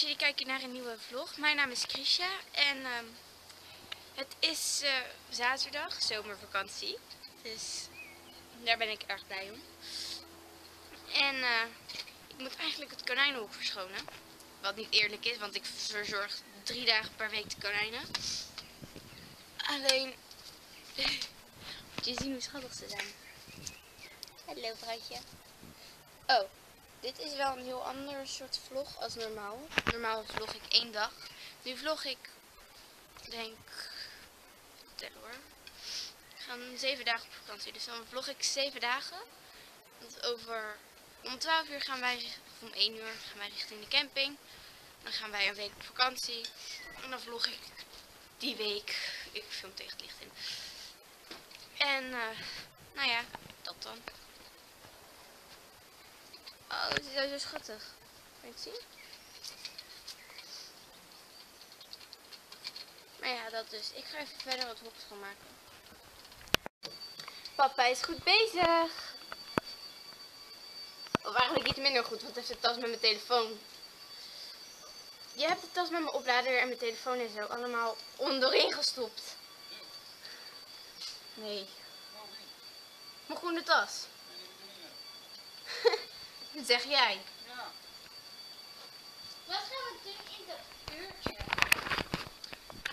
Jullie kijken naar een nieuwe vlog. Mijn naam is Krisha en ehm, het is eh, zaterdag, zomervakantie. Dus daar ben ik erg blij om. En eh, ik moet eigenlijk het konijnenhok verschonen. Wat niet eerlijk is, want ik verzorg drie dagen per week de konijnen. Alleen, moet je zien hoe schattig ze zijn. Hallo vrouwtje. Oh, dit is wel een heel ander soort vlog als normaal. Normaal vlog ik één dag. Nu vlog ik, denk, tel hoor. We gaan zeven dagen op vakantie. Dus dan vlog ik zeven dagen. Want over, om 12 uur gaan wij, of om 1 uur gaan wij richting de camping. Dan gaan wij een week op vakantie. En dan vlog ik die week. Ik film tegen het licht in. En, eh, nou ja, dat dan. Oh, ze zijn zo schattig. Kan je het zien? Maar ja, dat dus. Ik ga even verder wat gaan maken. Papa is goed bezig. Of eigenlijk iets minder goed, want heeft de tas met mijn telefoon. Je hebt de tas met mijn oplader en mijn telefoon en zo allemaal onderin gestopt. Nee. Mijn groene tas. Dat zeg jij. Ja. Wat gaan we doen in dat uurtje?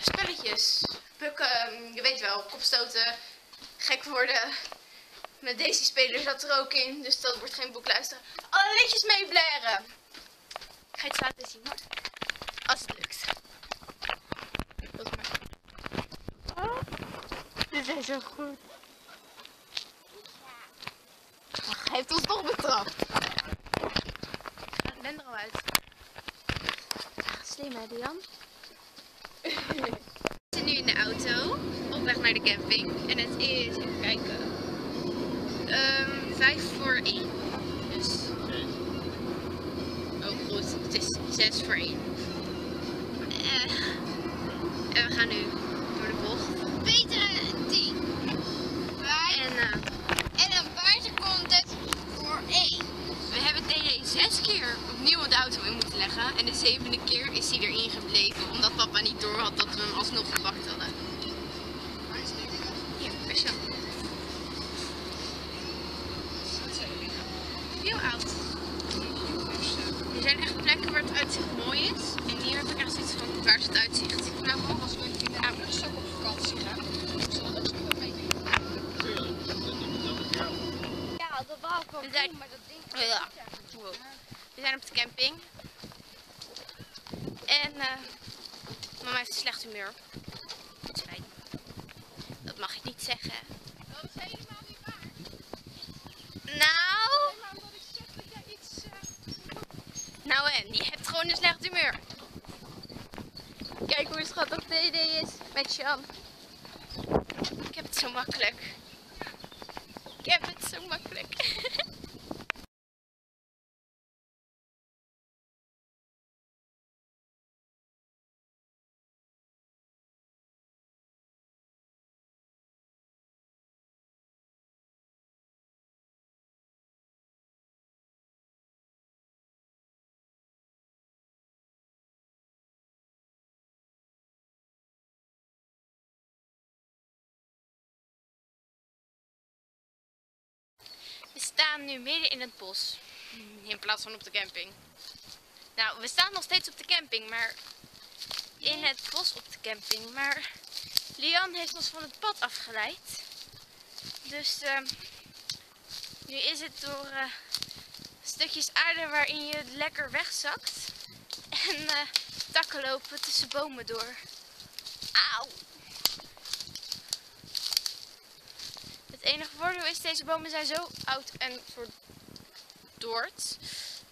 Spelletjes. Bukken, ehm, je weet wel, kopstoten, gek worden. Met deze speler zat er ook in, dus dat wordt geen boek luisteren. Alle liedjes meeblaren. Ik ga je het laten zien hoor. Als het lukt. Dat is maar. Oh, dit is zo goed. Hij heeft ons toch betrapt. Ik ben er al uit. Ah, Slim hè, Dian? We zitten nu in de auto, op weg naar de camping. En het is, even kijken, ehm vijf voor één. Dus, oh goed, het is zes voor één. Eh, en we gaan nu door de bocht. Betere die. Wij. En eh, En een buiten komt het voor één. we hebben TD zes keer opnieuw de auto in moeten leggen. En de zevende keer is hij erin gebleven, omdat papa niet door had dat we hem alsnog gepakt hadden. Hier, wel. Heel oud. Er zijn echt plekken waar het uitzicht mooi is. En hier heb ik echt zoiets van, waar is het uitzicht? Nou, was met in de ouders ook op vakantie gaan. Ik zal dat ook mee. Ja, dat wou ik wel We doen, maar dat ding... Ja. We zijn op de camping. Eh, mama heeft een slecht humeur. Dat is fijn. Dat mag ik niet zeggen. Dat is helemaal niet waar. Nou, Maar omdat ik zeg dat jij iets... eh, nou en, die hebt gewoon een slecht humeur. Kijk hoe schattig DD is met Jan. Ik heb het zo makkelijk. Ik heb het zo makkelijk. nu midden in het bos. In plaats van op de camping. Nou, we staan nog steeds op de camping, maar in het bos op de camping. Maar Lian heeft ons van het pad afgeleid. Dus ehm, nu is het door eh, stukjes aarde waarin je lekker wegzakt. En eh, takken lopen tussen bomen door. Auw! Het enige voordeel is, deze bomen zijn zo oud en verdord.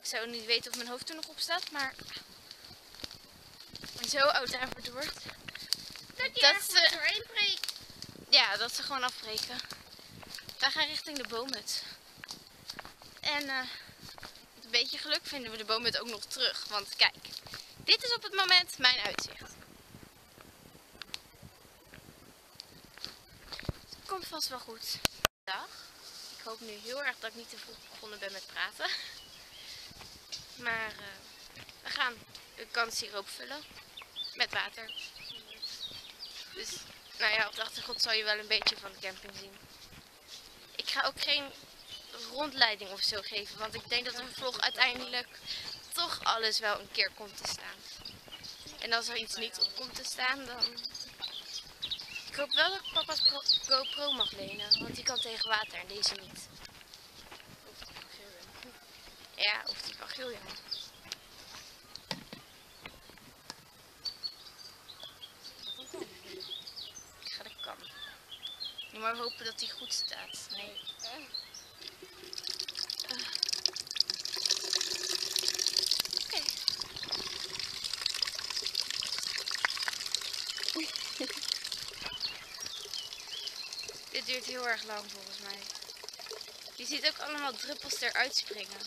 Ik zou niet weten of mijn hoofd er nog op staat, maar zo oud en verdord. Dat je Dat ze- doorheen breekt. Ja, dat ze gewoon afbreken. Wij gaan richting de boomhut. En eh, met een beetje geluk vinden we de boomhut ook nog terug. Want kijk, dit is op het moment mijn uitzicht. Het vast wel goed. Dag. Ik hoop nu heel erg dat ik niet te vroeg begonnen ben met praten. Maar eh, we gaan ik kan siroop vullen met water. Dus, nou ja, op de achtergrond zal je wel een beetje van de camping zien. Ik ga ook geen rondleiding of zo geven, want ik denk dat een vlog uiteindelijk toch alles wel een keer komt te staan. En als er iets niet op komt te staan, dan... Ik hoop wel dat ik papa's Pro- GoPro mag lenen, want die kan tegen water en deze niet. Ja, of die van Gillian. Ik ga de kan. Nu maar hopen dat die goed staat. Nee. Oké. duurt heel erg lang volgens mij. Je ziet ook allemaal druppels eruit springen.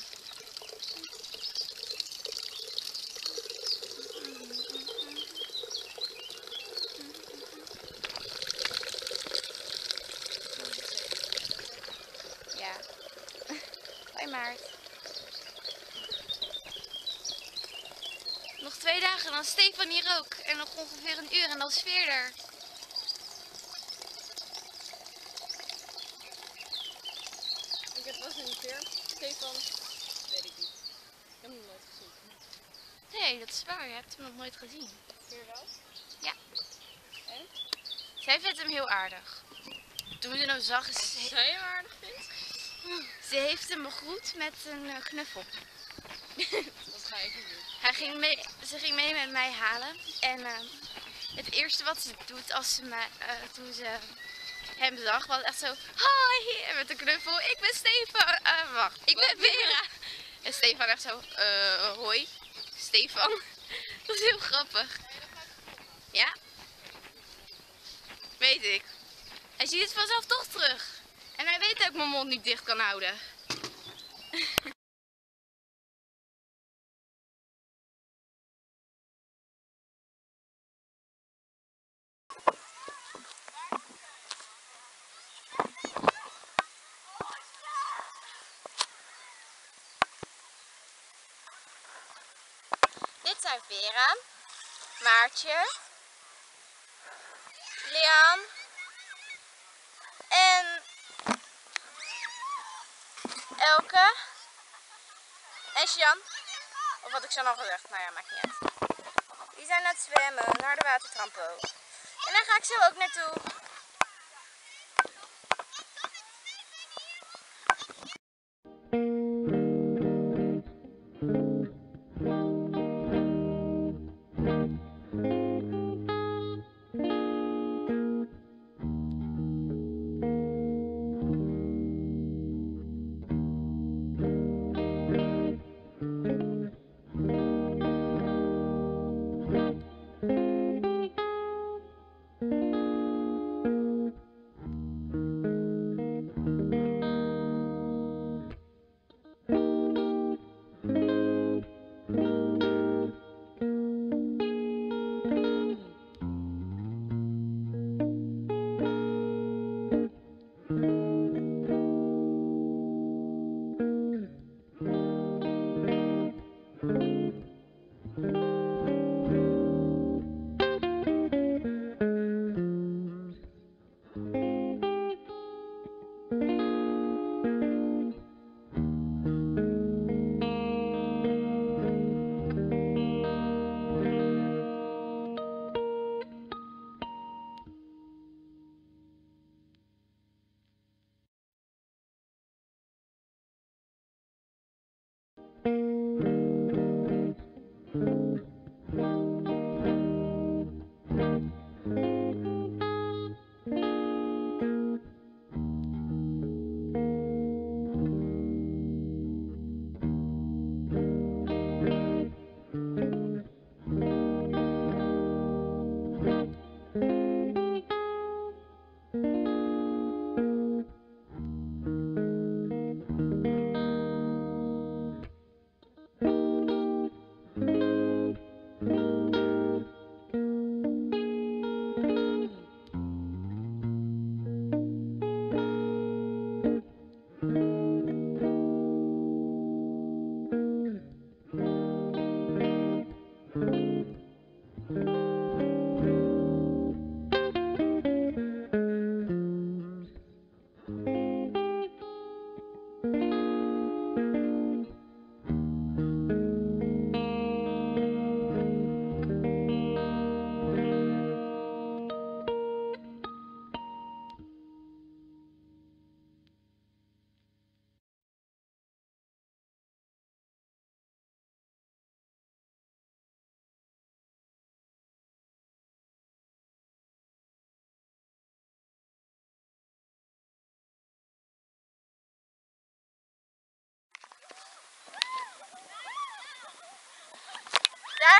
Ja. Hoi Maart. Nog twee dagen, dan Stefan hier ook. En nog ongeveer een uur en dan is Veer er. Ik heb wel een keer. Stefan, weet ik niet. Ik heb hem nog nooit gezien. Nee, dat hebt hem nog nooit gezien. Keer wel? Zij vindt hem heel aardig. Toen ze hem zag, is ze, Zij hem aardig vindt? ze heeft hem begroet met een eh, knuffel. Dat ga ik doen. Hij ging mee, ze ging mee met mij halen. En eh, het eerste wat ze doet als ze mij, eh, toen ze hem zag, was echt zo... Hi! En met een knuffel. Ik ben Stefan. Eh, wacht, ik ben Vera. En Stefan echt zo... hoi. Stefan. Dat is heel grappig. Ja? Weet ik. Hij ziet het vanzelf toch terug. En hij weet dat ik mijn mond niet dicht kan houden. Dit zijn Vera, Maartje, Liam en Elke en Sjan. Of had ik zo al gezegd? Nou ja, maakt niet uit. Die zijn aan het zwemmen naar de watertrampo. En daar ga ik zo ook naartoe.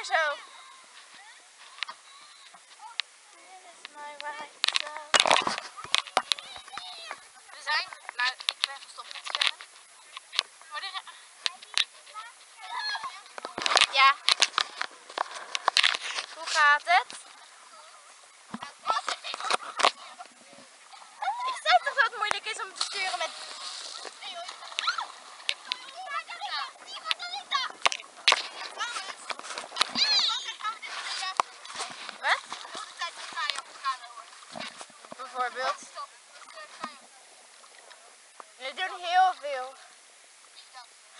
Daar zo. We zijn, nou, ik ben gestopt met zwemmen. Maar er... Ja. Hoe gaat het? Ik zei toch dat het moeilijk is om te sturen met... Wat? Bijvoorbeeld. We doen heel veel.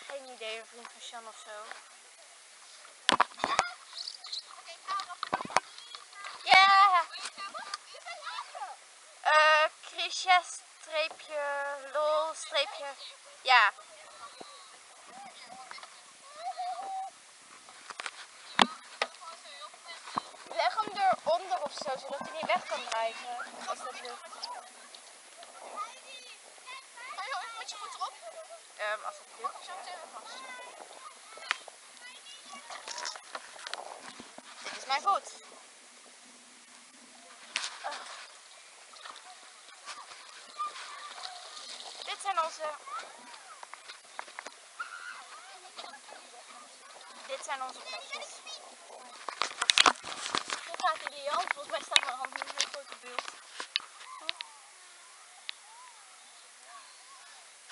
Geen idee, een vriend van Sjan of zo. Ja! Eh, Chrisja streepje, lol streepje, ja. Leg hem eronder of zo, zodat hij niet weg kan drijven. Als dat lukt. Moet je goed erop? Um, als het lukt. Zo vast. Dit is mijn voet. Ah. Dit zijn onze... Dit zijn onze plekjes. Hoe gaat Jan? Volgens mij staat mijn hand niet meer goed op beeld.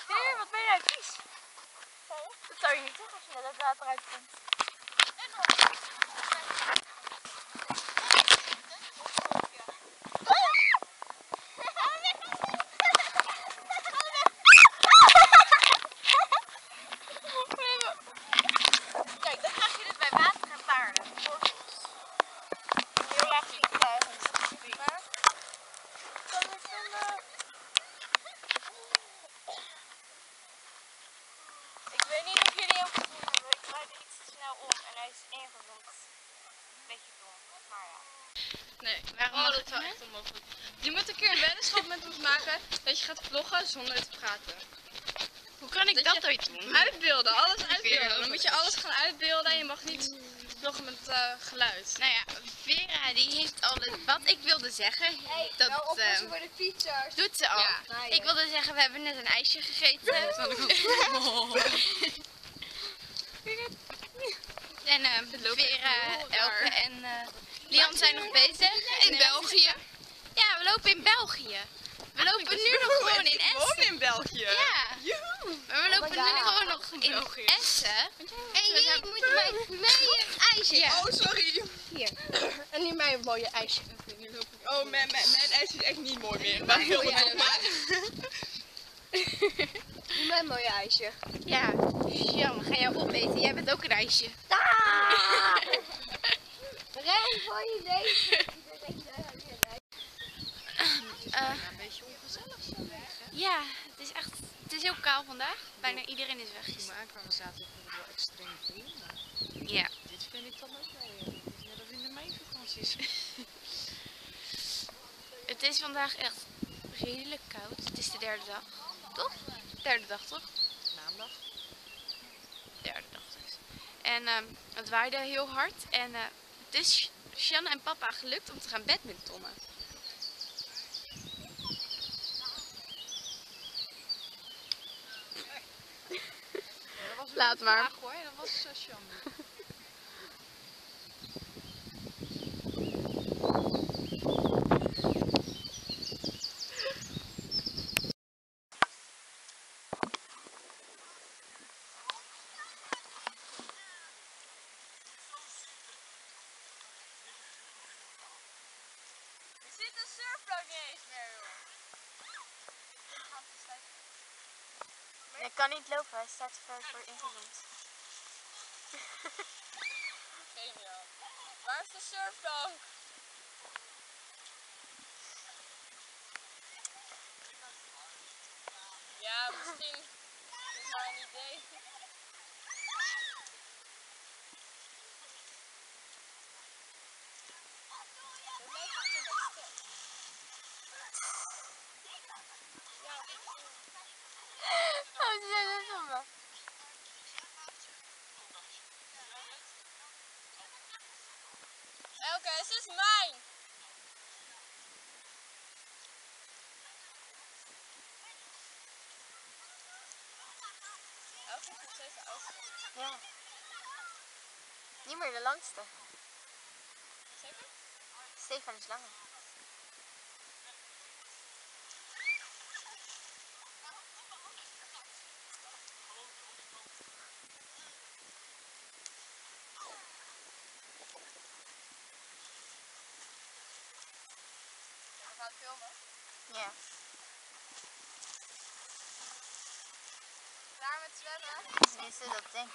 Heer, wat ben jij vies? Dat zou je niet zeggen als je net het water uitkomt. Kijk, dan krijg je dit bij water en paarden. Vogels. Heel laag vliegtuigen. Maar, kan ik vinden? Ik weet niet of jullie hem gezien hebben. Ik draaide iets te snel om en hij is ingezoomd. Beetje dom, maar ja. Nee, Waarom oh, mag dat het is wel niet? echt onmogelijk. Je moet een keer een weddenschap met ons maken dat je gaat vloggen zonder te praten. Hoe kan ik Dat dat, ooit doen? Uitbeelden, alles uitbeelden. Dan moet je alles gaan uitbeelden en je mag niet vloggen met eh, geluid. Nou ja, Vera die heeft al het, wat ik wilde zeggen. dat ehm, voor de fietsers. doet ze al. Ja. Ik wilde zeggen, we hebben net een ijsje gegeten. En ehm Vera. Elke en eh Lian zijn nog bezig. In België. Ja, we lopen in België. We lopen nu nog gewoon in Essen. in België. Ja, maar we lopen nu gewoon nog in België. Essen. En jullie moeten mij mee een ijsje. Oh, sorry. En nu mijn mooie ijsje. Oh, mijn, mijn, mijn ijs is echt niet mooi meer. Maar heel maar. Mijn mooie ijsje. Ja, Jan, we gaan jou opeten. Jij bent ook een ijsje. Ren voor je deze. Eh, Een beetje ongezellig zo weg, hè? ja, het is echt, het is heel kaal vandaag. Bijna iedereen is weg. Toen we aankwamen zaten vond ik wel extreem veel. Maar Ja. dit vind ik dan ook wel. ja. Het is Net als in de meivakanties. Het is vandaag echt redelijk koud. Het is de derde dag, toch? Derde dag, toch? Maandag. Derde dag dus. En ehm, het waaide heel hard. En eh, het is Sjanne en papa gelukt om te gaan badmintonnen. Ja, dat was Laat een maar. Vraag, hoor. Dat was uh, Sjan. surfplank niet eens meer, joh. Ik kan niet lopen, hij staat te ver voor ingezond. Geniaal. Waar is de surfplank? Ja, misschien is maar een idee. Hoe lijkt het toen dat stil? Ja, misschien. Oh, ze zijn er van me. Elke, het is mijn! Oudste. Ja. Niet meer de langste. Zeker? Stefan is langer. 지나가. 미스 덕쟁.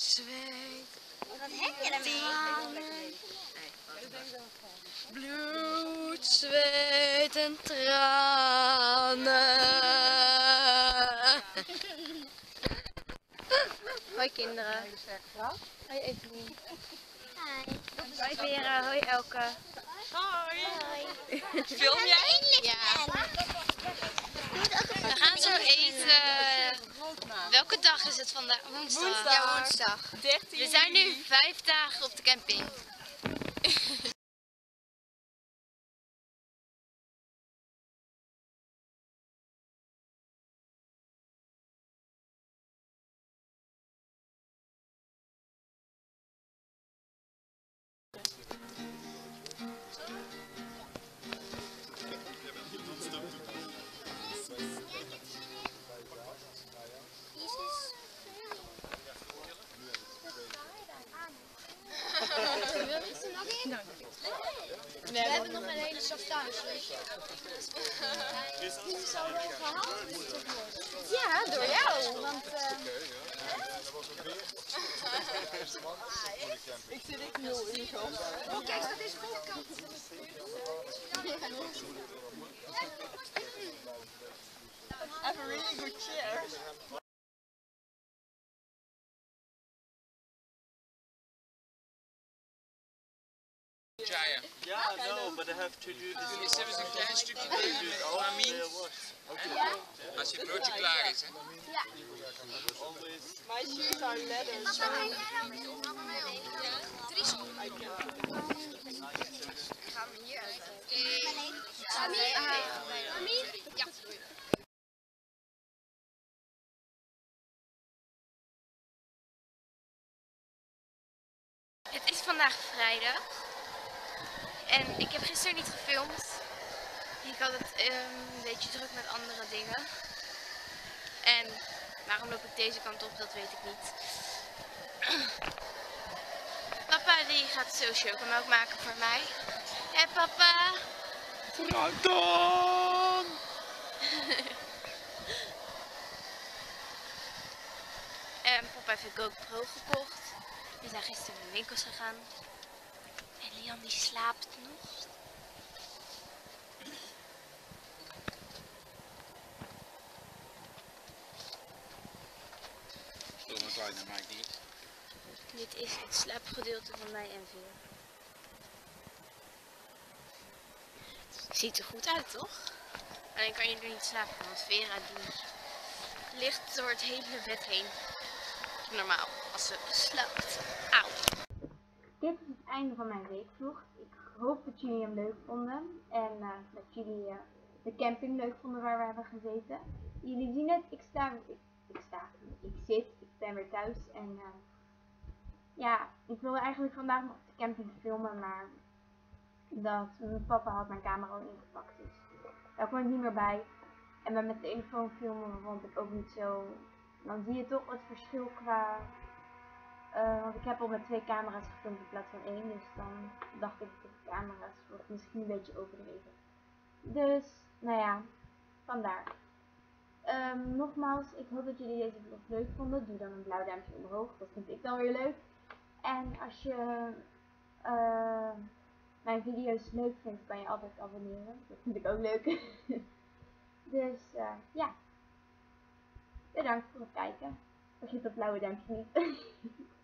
Zweet, Wat heb je ermee? bloed, zweet en tranen. Hoi kinderen. Hoi Evelien. Hoi Vera. Hoi Elke. Film jij? Ja. Doe het ook We gaan zo eten. Welke dag is het vandaag? Woensdag. Woensdag. Ja, woensdag. 13 We zijn nu vijf dagen op de camping. Yeah, I know, but I have to do this. Eerst hebben ze een klein stukje amine. Als je broodje klaar is, hè. Always. My shoes are leather. Papa, kan jij met mama mee op? Dries. gaan we hier uit. Mami? Ja. Het is vandaag vrijdag. En ik heb gisteren niet gefilmd. Ik had het ehm, een beetje druk met andere dingen. En waarom loop ik deze kant op, dat weet ik niet. Papa die gaat zo chocomelk maken voor mij. Hé papa? Vooruit dan! En papa heeft een GoPro gekocht. We zijn gisteren naar de winkels gegaan. Liam die slaapt nog. Stomme kleine maakt niet. Dit is het slaapgedeelte van mij en Veer. Ziet er goed uit, toch? Alleen kan je er niet slapen, want Vera die ligt door het hele bed heen. Normaal, als ze slaapt. Auw. Dit is het einde van mijn weekvlog. Ik hoop dat jullie hem leuk vonden. En eh, dat jullie eh, de camping leuk vonden waar we hebben gezeten. Jullie zien het, ik sta, ik, ik sta, ik zit, ik ben weer thuis. En eh, ja, ik wilde eigenlijk vandaag nog de camping filmen, maar dat mijn papa had mijn camera al ingepakt. Dus daar kon ik niet meer bij. En met mijn telefoon filmen vond ik ook niet zo. Dan zie je toch het verschil qua. Eh, want ik heb al met twee camera's gefilmd in plaats van één. Dus dan dacht ik dat de camera's wordt misschien een beetje overdreven. Dus, nou ja, vandaar. Ehm, nogmaals, ik hoop dat jullie deze vlog leuk vonden. Doe dan een blauw duimpje omhoog. Dat vind ik dan weer leuk. En als je eh, mijn video's leuk vindt, kan je altijd abonneren. Dat vind ik ook leuk. dus eh, ja. Bedankt voor het kijken. Vergeet dat blauwe duimpje niet.